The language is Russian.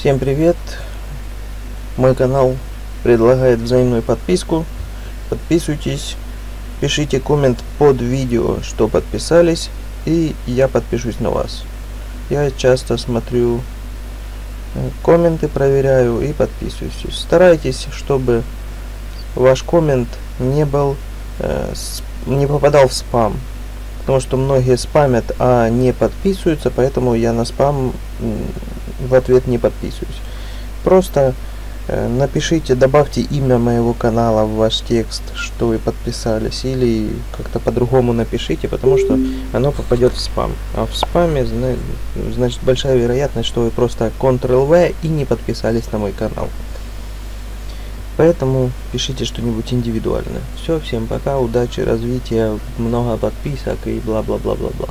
Всем привет! Мой канал предлагает взаимную подписку. Подписывайтесь, пишите коммент под видео, что подписались, и я подпишусь на вас. Я часто смотрю э, комменты, проверяю и подписываюсь. Старайтесь, чтобы ваш коммент не был э, не попадал в спам. Потому что многие спамят, а не подписываются, поэтому я на спам в ответ не подписываюсь. Просто э, напишите, добавьте имя моего канала в ваш текст, что вы подписались, или как-то по-другому напишите, потому что оно попадет в спам. А в спаме, значит, большая вероятность, что вы просто Ctrl-V и не подписались на мой канал. Поэтому пишите что-нибудь индивидуальное. Все, всем пока, удачи, развития, много подписок и бла-бла-бла-бла-бла.